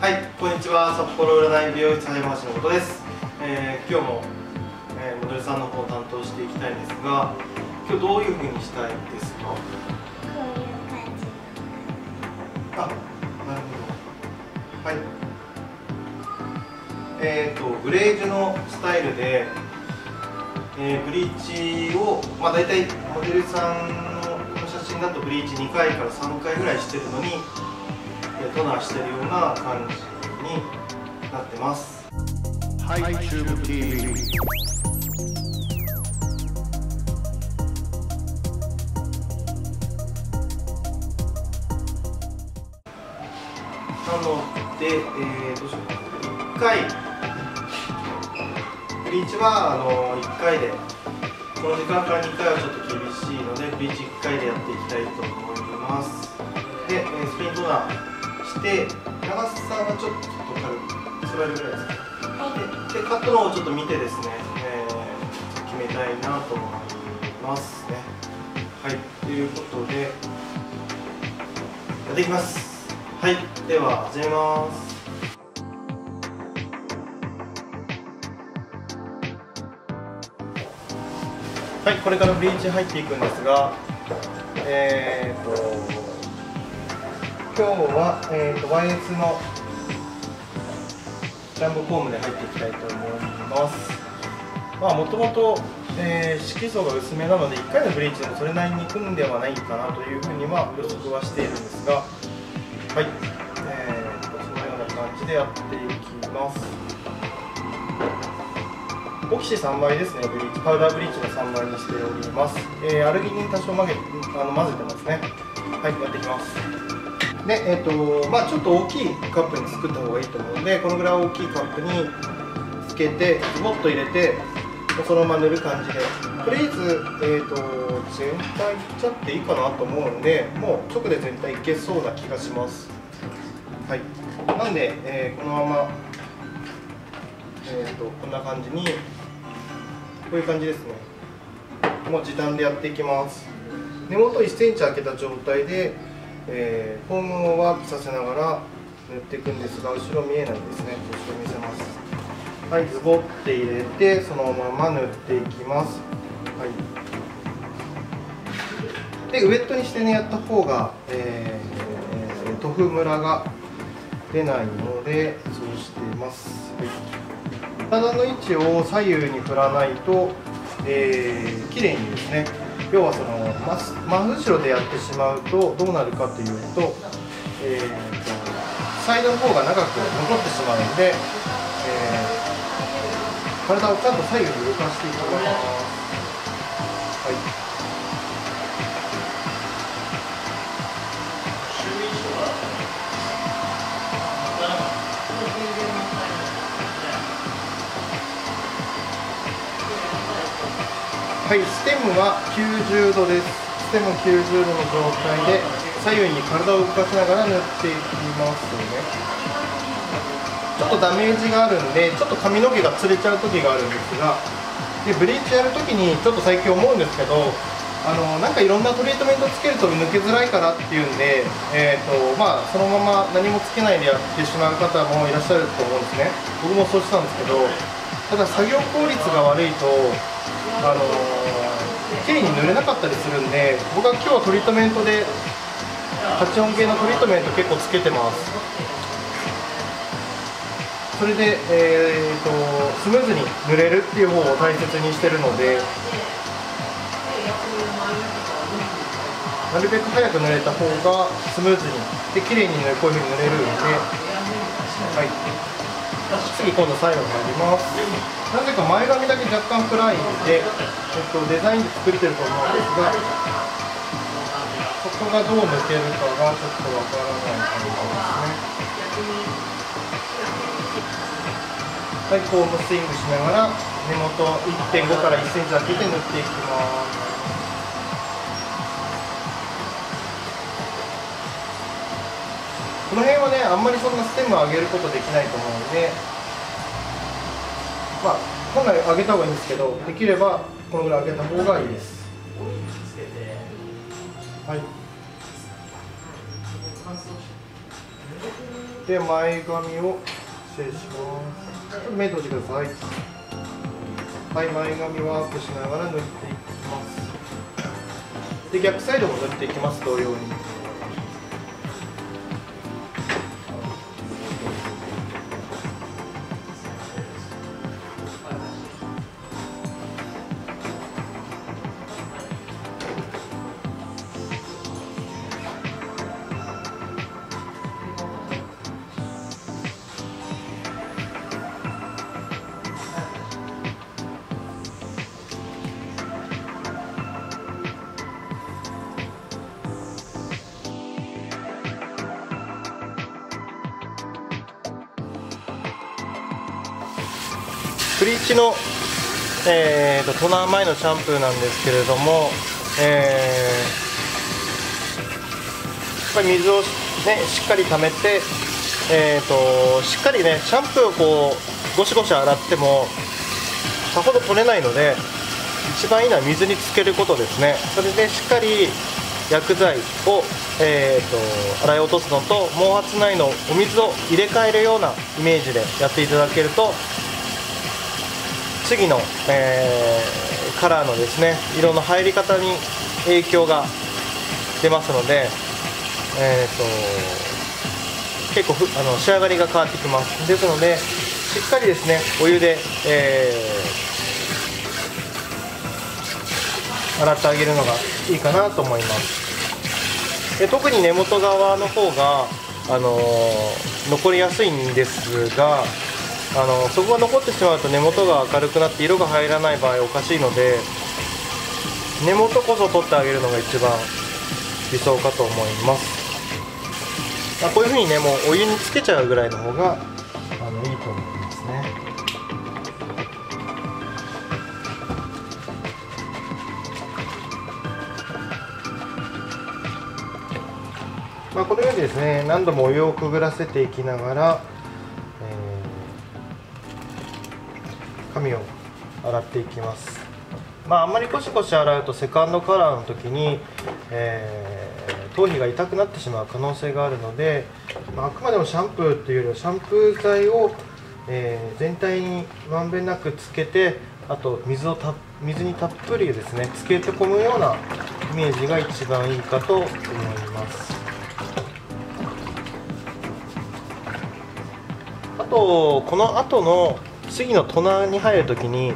はい、こんにちは。札幌占い美容室早橋のことです。えー今日も、えーモデルさんの方を担当していきたいんですが、今日どういう風にしたいですか？こういう感じあ、なるほど。はい。えっ、とグレージュのスタイルで、えーブリーチをまあ大体モデルさんの写真だとブリーチ2回から3回ぐらいしてるのに、えートナーしてるような感じになってます。HiTube TV. なので、えー、どうしようかな1回ブリーチはあの1回でこの時間から2回はちょっと厳しいのでブリーチ1回でやっていきたいと思いますで、えースペイントナーして長さはちょっと軽くそれぐらいですか？ででカットの方をちょっと見てですね、えー決めたいなと思いますね。はいということでやっていきます。はいでは始めます。はいこれからブリーチ入っていくんですがえー、と今日は、えー、と YS のジャンボコームで入っていきたいと思います。まあもともとえ色素が薄めなので1回のブリーチでもそれなりにいくんではないかなというふうには予測はしているんですがはい、えー、とそのような感じでやっていきます。オキシ3倍ですねブリーチパウダーブリーチの3倍にしております、えーアルギニン多少混ぜあの混ぜてますね。はいやっていきます。でえっ、とまあちょっと大きいカップに作った方がいいと思うのでこのぐらい大きいカップにつけてズボッと入れてそのまま塗る感じで。とりあえず、えー、と全体いっちゃっていいかなと思うのでもう直で全体いけそうな気がします。はい。なんで、えーこのままえー、とこんな感じにこういう感じですね。もう時短でやっていきます。根元1センチ開けた状態で、えー、フォームをワープさせながら塗っていくんですが後ろ見えないですね。後ろ見せます。はいズボって入れてそのまま塗っていきます。はい。でウェットにしてねやった方が、えー、塗布ムラが出ないのでそうしています、はい。体の位置を左右に振らないと、えー、綺麗にですね要はその真後ろでやってしまうとどうなるかというと,、えーとサイドの方が長く残ってしまうので、えー体をちゃんと左右に動かしていきます。はいはい、ステムは90度です。ステム90度の状態で左右に体を動かしながら塗っていきますね。ちょっとダメージがあるんで、ちょっと髪の毛がつれちゃう時があるんですが、でブリーチやる時にちょっと最近思うんですけど、あのなんかいろんなトリートメントつけると抜けづらいからっていうんで、えーとまあ、そのまま何もつけないでやってしまう方もいらっしゃると思うんですね。僕もそうしたんですけど、ただ作業効率が悪いとあの綺麗に塗れなかったりするんで僕は今日はトリートメントで8音系のトリートメント結構つけてます。それで、えー、とスムーズに塗れるっていう方を大切にしてるのでなるべく早く塗れた方がスムーズにで綺麗にこういう風に塗れるんで、はい、次今度最後になりますなぜか前髪だけ若干暗いんで、えっと、デザインで作れてると思うんですがそこがどう抜けるかがちょっとわからない感じです。ねはい、コームスイングしながら根元1.5から1センチ開けて塗っていきますこの辺はね、あんまりそんなステムを上げることできないと思うのでまあ、本来上げた方がいいんですけど、できればこのぐらい上げた方がいいです。はい。て前髪を失礼します目閉じてくださいはい前髪ワープしながら塗っていきますで逆サイドも塗っていきます同様にブリーチの、えーと、トナー前のシャンプーなんですけれども、えー、やっぱり水を、ね、しっかり溜めて、えーと、しっかりねシャンプーをこうゴシゴシ洗ってもさほど取れないので一番いいのは水につけることですね。それでしっかり薬剤を、えーと洗い落とすのと毛髪内のお水を入れ替えるようなイメージでやっていただけると次の、えー、カラーのですね色の入り方に影響が出ますので、えーと、結構あの仕上がりが変わってきます。ですのでしっかりですねお湯で、えー、洗ってあげるのがいいかなと思います。で特に根元側の方が、あのー、残りやすいんですがあのそこが残ってしまうと根元が明るくなって色が入らない場合おかしいので根元こそ取ってあげるのが一番理想かと思います。あこういうふうにねもうお湯につけちゃうぐらいの方があのいいと思いますね。まあ、このようにですね何度もお湯をくぐらせていきながら髪を洗っていきます。まああんまりコシコシ洗うとセカンドカラーの時に、えー、頭皮が痛くなってしまう可能性があるので、まあ、あくまでもシャンプーというよりはシャンプー剤を、えー、全体にまんべんなくつけてあと水をた水にたっぷりですねつけて込むようなイメージが一番いいかと思います。あとこの後の次のトナーに入る時に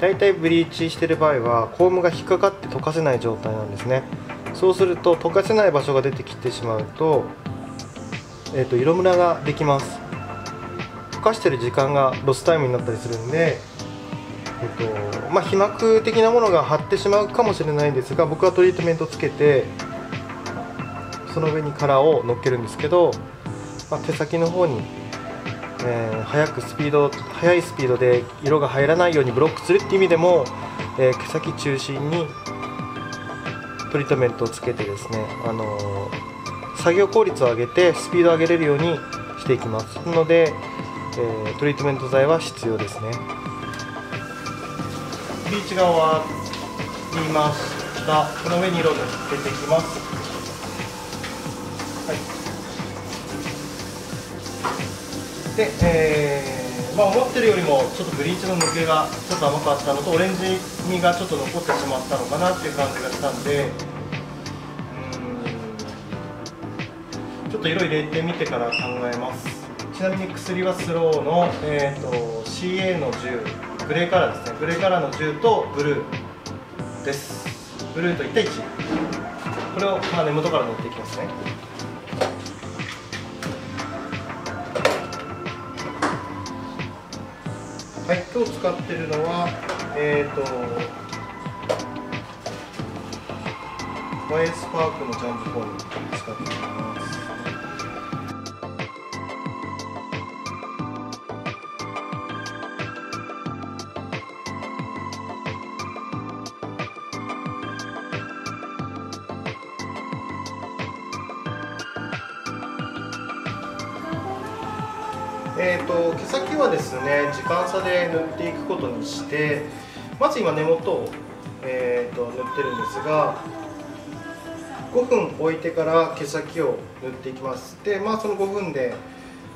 大体ブリーチしてる場合はコームが引っかかって溶かせない状態なんですね。そうすると溶かせない場所が出てきてしまうと,、えーと、色ムラができます。溶かしてる時間がロスタイムになったりするんでえっ、とまあ、皮膜的なものが張ってしまうかもしれないんですが僕はトリートメントつけてその上にカラーを乗っけるんですけど、まあ、手先の方にえー、速くスピード速いスピードで色が入らないようにブロックするっていう意味でも、えー、毛先中心にトリートメントをつけてですね、あのー、作業効率を上げてスピードを上げれるようにしていきますので、えー、トリートメント剤は必要ですね。ビーチが終わりました。この上に色をつけていきます。はい。で、えーまあ、思ってるよりもちょっとブリーチの抜けがちょっと甘かったのとオレンジ味がちょっと残ってしまったのかなっていう感じがしたんでうんちょっと色入れてみてから考えます。ちなみに薬はスローの、えーと、CA の10グレーカラーですね。グレーカラーの10とブルーです。ブルーと1対1これを、まあ、根元から塗っていきますね。はい、今日使ってるのは、えっ、ー、と、ワイスパークのジャンプコーンを使っています。えーと、毛先はですね時間差で塗っていくことにしてまず今根元を、えーと、塗ってるんですが5分置いてから毛先を塗っていきます。でまあその5分で、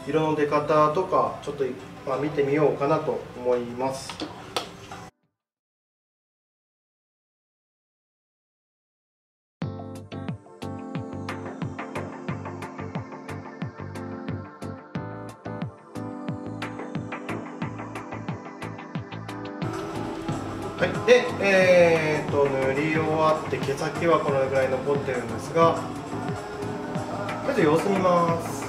色の出方とかちょっと、まあ、見てみようかなと思います。はい、で、えー、と塗り終わって毛先はこのぐらい残ってるんですがとりあえず様子見ます。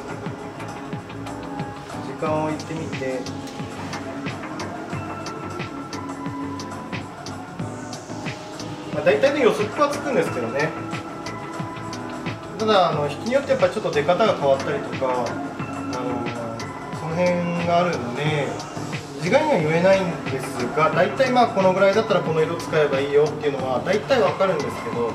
時間を置いてみて。まあ、大体の予測はつくんですけどね。ただあの引きによってやっぱりちょっと出方が変わったりとかあのその辺があるんで一概には言えないんですが大体まあこのぐらいだったらこの色使えばいいよっていうのは大体わかるんですけど、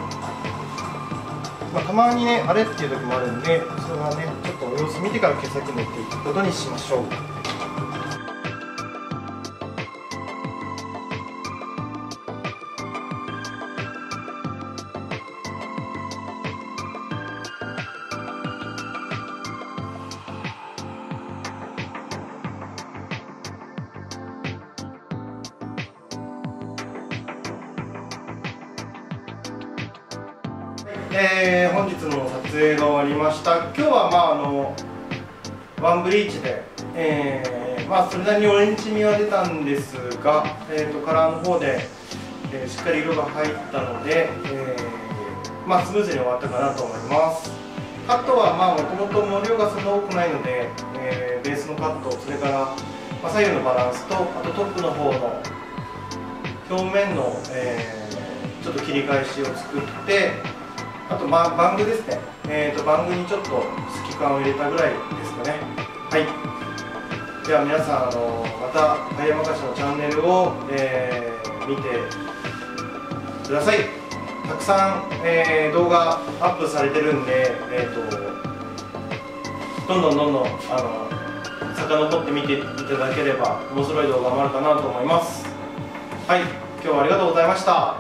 まあ、たまにねあれっていう時もあるんでそれはねちょっと様子見てから毛先塗っていくことにしましょう。えー本日の撮影が終わりました。今日はまああのワンブリーチで、えーまあそれなりにオレンジ味は出たんですが、えー、とカラーの方で、えーしっかり色が入ったので、えまあスムーズに終わったかなと思います。カットはまあもともと毛量がそんな多くないので、えベースのカットそれから、ま、左右のバランスとあとトップの方の表面の、えちょっと切り返しを作ってあと、ま、バングですね、えー、とバングにちょっと隙間を入れたぐらいですかね。はい。では皆さんあのまた「ハイヤマカシ」のチャンネルを、えー見てください。たくさん、えー動画アップされてるんで、えー、とどんどんどんどんあの遡って見ていただければ面白い動画もあるかなと思います。はい。今日はありがとうございました。は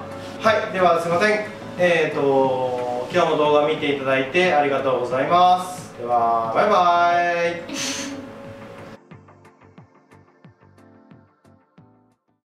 い。ではすいません。えっ、と今日も動画見ていただいてありがとうございます。ではバイバイ。